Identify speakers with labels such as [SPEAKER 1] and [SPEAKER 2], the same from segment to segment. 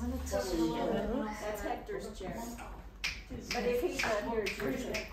[SPEAKER 1] That's Hector's chair. But if he's not here, it's your chair.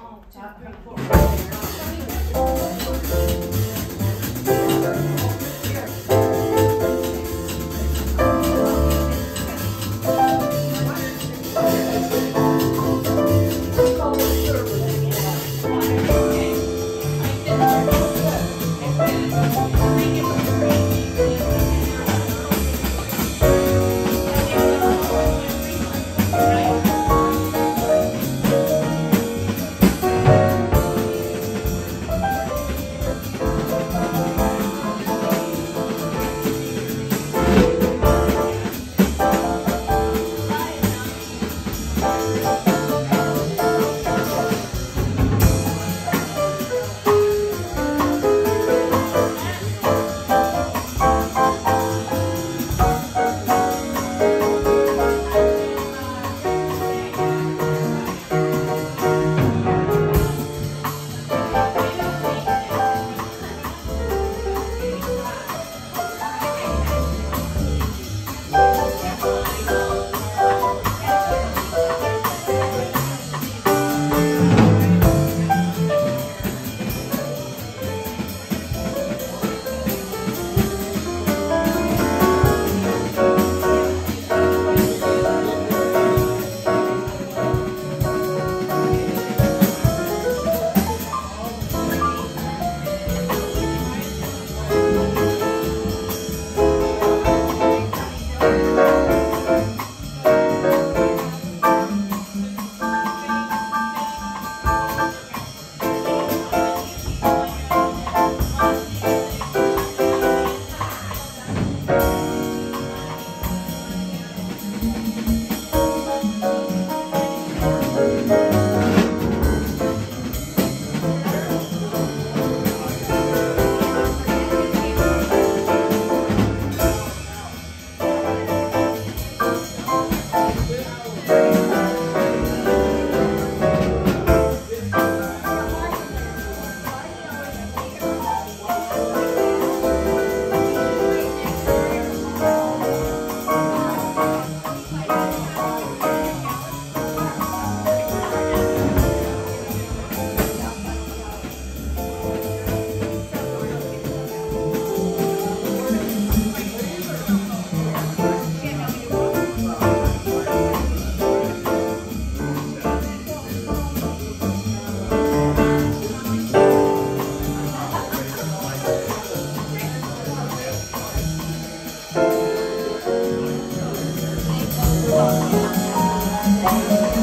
[SPEAKER 2] Thank